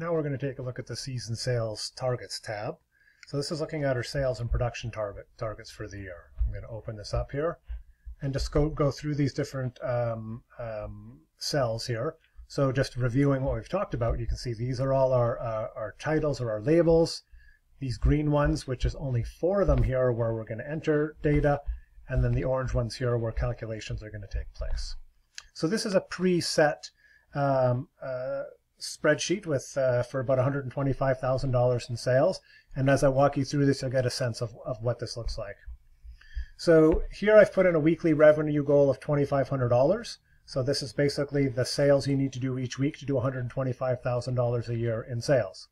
Now we're going to take a look at the season sales targets tab. So this is looking at our sales and production target targets for the year. I'm going to open this up here and just go, go through these different um, um, cells here. So just reviewing what we've talked about, you can see these are all our, uh, our titles or our labels. These green ones, which is only four of them here where we're going to enter data, and then the orange ones here where calculations are going to take place. So this is a preset um, uh, spreadsheet with uh, for about $125,000 in sales. And as I walk you through this, you'll get a sense of, of what this looks like. So here I've put in a weekly revenue goal of $2,500. So this is basically the sales you need to do each week to do $125,000 a year in sales.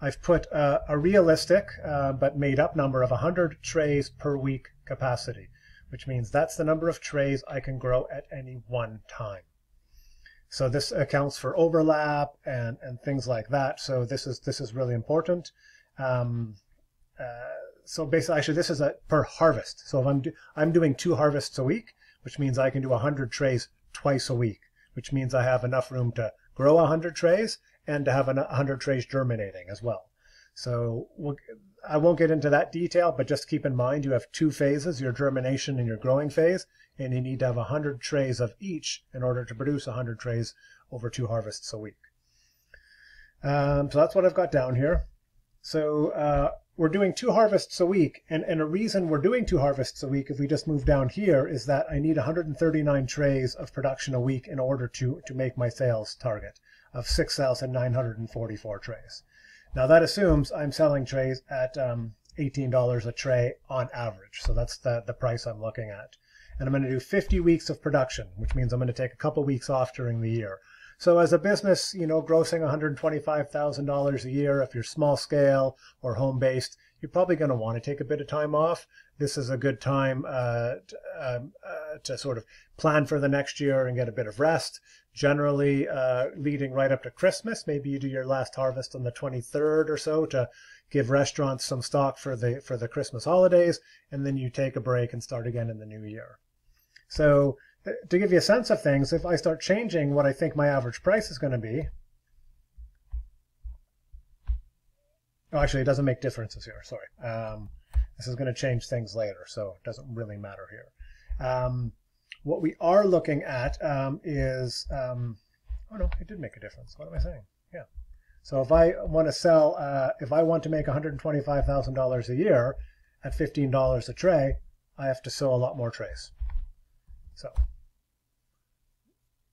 I've put a, a realistic uh, but made up number of 100 trays per week capacity, which means that's the number of trays I can grow at any one time. So this accounts for overlap and, and things like that. So this is this is really important. Um, uh, so basically, actually, this is a per harvest. So if I'm do, I'm doing two harvests a week, which means I can do 100 trays twice a week, which means I have enough room to grow 100 trays and to have 100 trays germinating as well. So we'll, I won't get into that detail, but just keep in mind you have two phases, your germination and your growing phase, and you need to have 100 trays of each in order to produce 100 trays over two harvests a week. Um, so that's what I've got down here. So uh, we're doing two harvests a week, and, and a reason we're doing two harvests a week, if we just move down here, is that I need 139 trays of production a week in order to, to make my sales target of 6,944 trays. Now that assumes I'm selling trays at um, $18 a tray on average. So that's the, the price I'm looking at. And I'm going to do 50 weeks of production, which means I'm going to take a couple weeks off during the year. So as a business, you know, grossing $125,000 a year, if you're small scale or home based, you're probably going to want to take a bit of time off. This is a good time uh, to, um, uh, to, sort of plan for the next year and get a bit of rest. Generally, uh, leading right up to Christmas, maybe you do your last harvest on the 23rd or so to give restaurants some stock for the for the Christmas holidays, and then you take a break and start again in the new year. So uh, to give you a sense of things, if I start changing what I think my average price is going to be, oh, actually, it doesn't make differences here. Sorry. Um, this is going to change things later, so it doesn't really matter here. Um, what we are looking at um, is, um, oh no, it did make a difference. What am I saying? Yeah. So if I want to sell, uh, if I want to make $125,000 a year at $15 a tray, I have to sell a lot more trays. So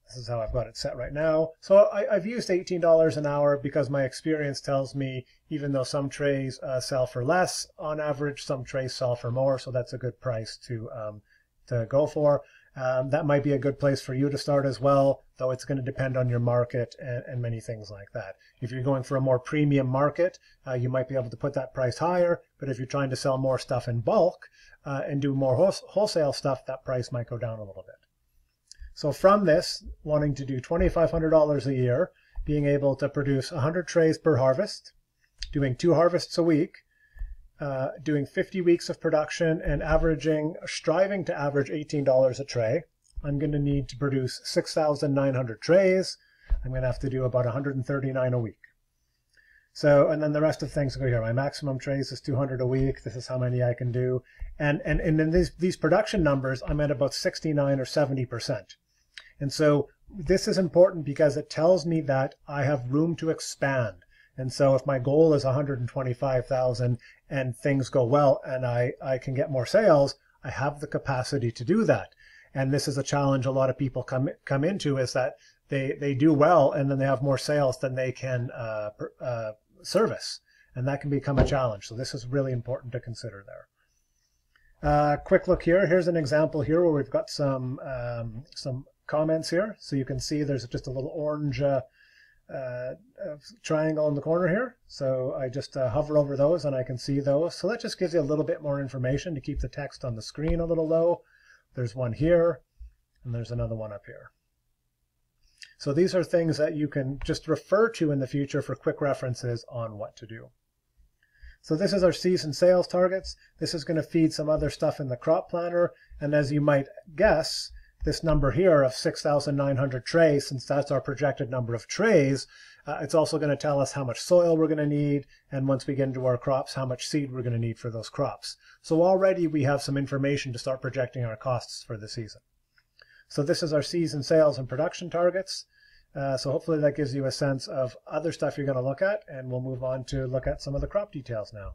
this is how I've got it set right now. So I, have used $18 an hour because my experience tells me even though some trays uh, sell for less on average, some trays sell for more. So that's a good price to, um, to go for. Um, that might be a good place for you to start as well, though it's going to depend on your market and, and many things like that. If you're going for a more premium market, uh, you might be able to put that price higher. But if you're trying to sell more stuff in bulk, uh, and do more wholesale stuff, that price might go down a little bit. So from this, wanting to do $2,500 a year, being able to produce 100 trays per harvest, doing two harvests a week, uh, doing 50 weeks of production and averaging, striving to average $18 a tray, I'm going to need to produce 6,900 trays. I'm going to have to do about 139 a week. So, and then the rest of things go here. My maximum trays is 200 a week. This is how many I can do. And, and, and in these, these production numbers, I'm at about 69 or 70%. And so this is important because it tells me that I have room to expand. And so if my goal is 125,000 and things go well and I, I can get more sales, I have the capacity to do that. And this is a challenge a lot of people come, come into is that they, they do well and then they have more sales than they can uh, uh, service. And that can become a challenge. So this is really important to consider there. Uh, quick look here. Here's an example here where we've got some um, some comments here. So you can see there's just a little orange uh, uh, triangle in the corner here. So I just uh, hover over those and I can see those. So that just gives you a little bit more information to keep the text on the screen a little low. There's one here and there's another one up here. So these are things that you can just refer to in the future for quick references on what to do. So this is our season sales targets. This is going to feed some other stuff in the crop planner. And as you might guess, this number here of 6,900 trays, since that's our projected number of trays, uh, it's also going to tell us how much soil we're going to need, and once we get into our crops, how much seed we're going to need for those crops. So already we have some information to start projecting our costs for the season. So this is our season sales and production targets. Uh, so hopefully that gives you a sense of other stuff you're going to look at, and we'll move on to look at some of the crop details now.